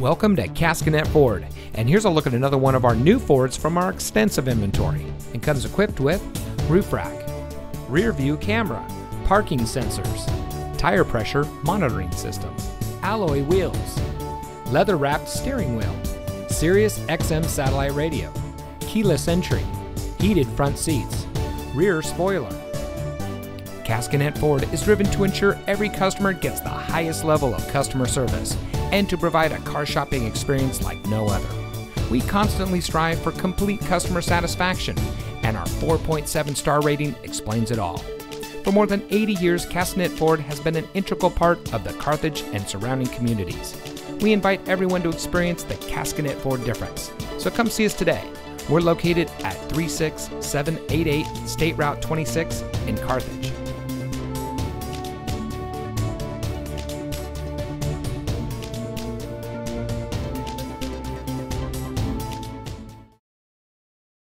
Welcome to Caskinette Ford, and here's a look at another one of our new Fords from our extensive inventory. It comes equipped with roof rack, rear view camera, parking sensors, tire pressure monitoring system, alloy wheels, leather wrapped steering wheel, Sirius XM satellite radio, keyless entry, heated front seats, rear spoiler. Caskinette Ford is driven to ensure every customer gets the highest level of customer service and to provide a car shopping experience like no other. We constantly strive for complete customer satisfaction, and our 4.7 star rating explains it all. For more than 80 years, Caskinette Ford has been an integral part of the Carthage and surrounding communities. We invite everyone to experience the Caskinette Ford difference. So come see us today. We're located at 36788 State Route 26 in Carthage.